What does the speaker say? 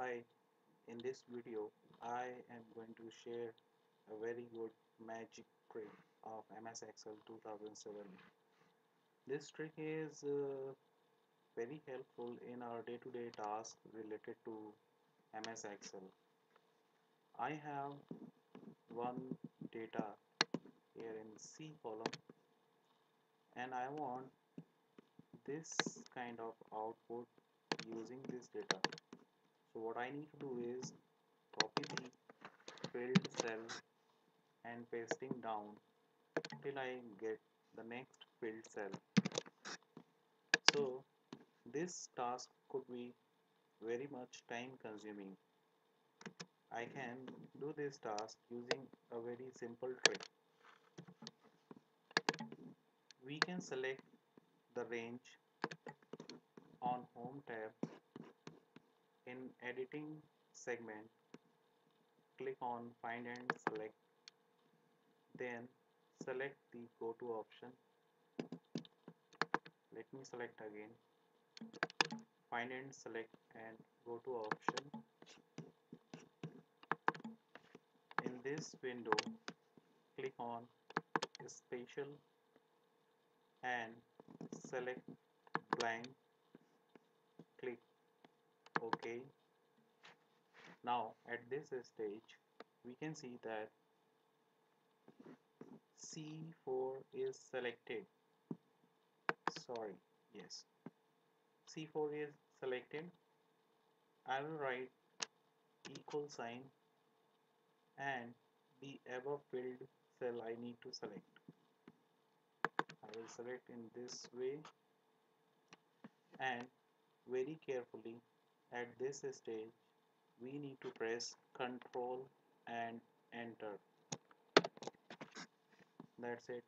Hi, in this video I am going to share a very good magic trick of MS Excel 2007. This trick is uh, very helpful in our day-to-day -day tasks related to MS Excel. I have one data here in C column and I want this kind of output using this data so what I need to do is copy the filled cell and pasting down till I get the next filled cell. So this task could be very much time consuming. I can do this task using a very simple trick. We can select the range on home tab in editing segment click on find and select then select the go to option. Let me select again. Find and select and go to option. In this window click on special and select blank ok now at this stage we can see that C4 is selected. Sorry yes. C4 is selected. I will write equal sign and the above filled cell I need to select. I will select in this way and very carefully at this stage we need to press Ctrl and enter. That's it